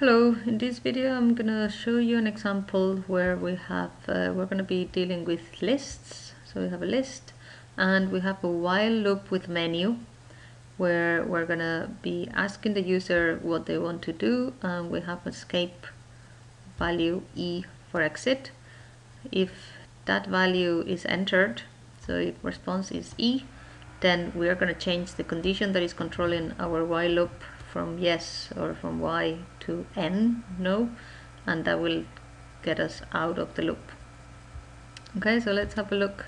Hello, in this video I'm gonna show you an example where we have uh, we're gonna be dealing with lists. So we have a list and we have a while loop with menu where we're gonna be asking the user what they want to do and we have escape value E for exit. If that value is entered, so if response is E, then we are going to change the condition that is controlling our while loop from yes or from y to n, no, and that will get us out of the loop. Okay, so let's have a look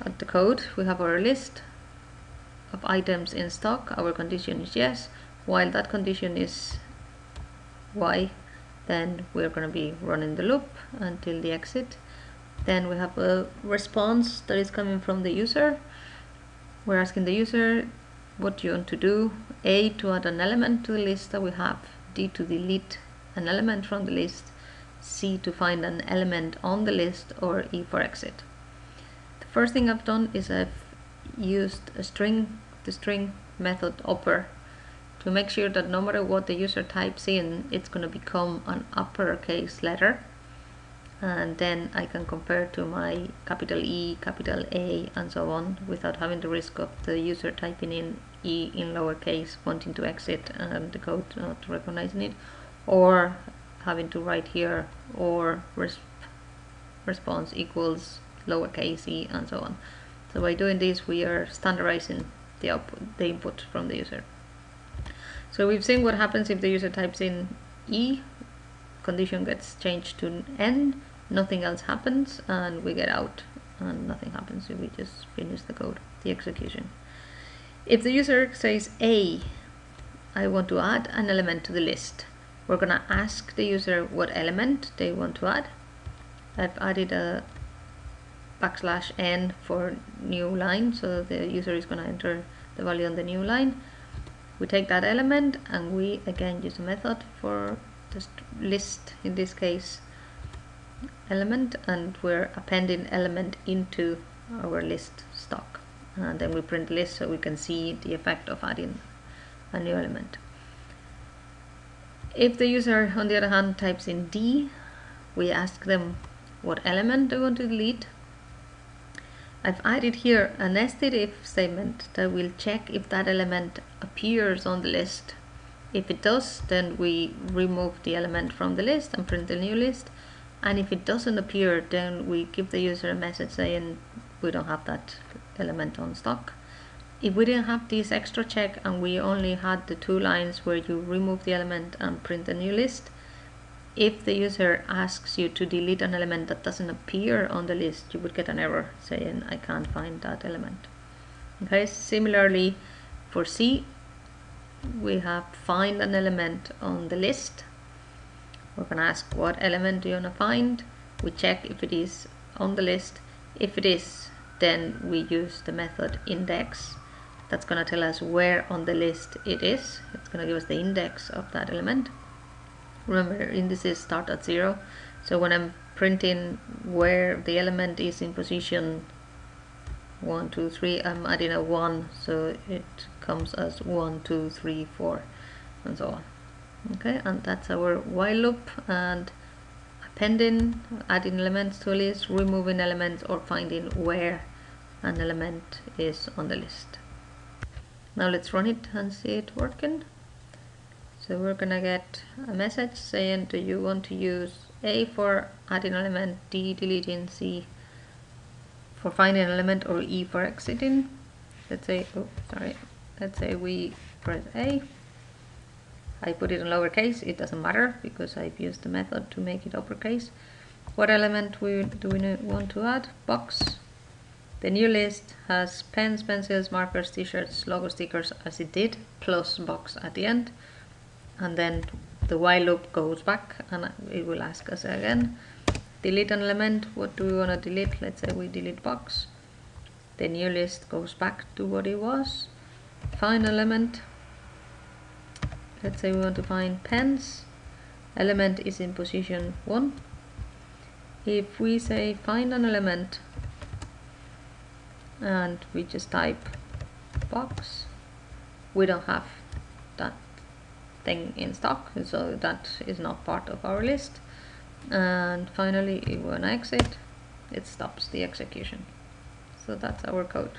at the code. We have our list of items in stock. Our condition is yes. While that condition is y, then we're going to be running the loop until the exit. Then we have a response that is coming from the user we're asking the user what you want to do. A to add an element to the list that we have. D to delete an element from the list. C to find an element on the list or E for exit. The first thing I've done is I've used a string, the string method upper to make sure that no matter what the user types in, it's going to become an uppercase letter and then I can compare to my capital E, capital A and so on without having the risk of the user typing in E in lowercase wanting to exit and the code uh, not recognizing it or having to write here or resp response equals lowercase e and so on. So by doing this we are standardizing the output, the input from the user. So we've seen what happens if the user types in E condition gets changed to n, nothing else happens, and we get out, and nothing happens. So we just finish the code, the execution. If the user says A, I want to add an element to the list, we're going to ask the user what element they want to add. I've added a backslash n for new line, so the user is going to enter the value on the new line. We take that element and we again use a method for just list in this case element and we're appending element into our list stock. And then we print list so we can see the effect of adding a new element. If the user on the other hand types in D we ask them what element they want to delete. I've added here a nested if statement that will check if that element appears on the list if it does, then we remove the element from the list and print the new list. And if it doesn't appear, then we give the user a message saying we don't have that element on stock. If we didn't have this extra check and we only had the two lines where you remove the element and print a new list, if the user asks you to delete an element that doesn't appear on the list, you would get an error saying I can't find that element. Okay, similarly for C, we have find an element on the list. We're going to ask what element do you want to find. We check if it is on the list. If it is then we use the method index. That's going to tell us where on the list it is. It's going to give us the index of that element. Remember indices start at zero. So when I'm printing where the element is in position one two three. I'm adding a one so it comes as one two three four and so on. Okay and that's our while loop and appending adding elements to a list removing elements or finding where an element is on the list. Now let's run it and see it working. So we're gonna get a message saying do you want to use A for adding element D deleting C for finding an element or E for exiting. Let's say, oh, sorry, let's say we press A. I put it in lowercase, it doesn't matter because I've used the method to make it uppercase. What element we, do we want to add? Box. The new list has pens, pencils, markers, t-shirts, logo stickers as it did, plus box at the end. And then the while loop goes back and it will ask us again delete an element what do we want to delete? Let's say we delete box. The new list goes back to what it was. Find element. Let's say we want to find pens. Element is in position 1 if we say find an element and we just type box we don't have that thing in stock so that is not part of our list and finally when I exit it stops the execution. So that's our code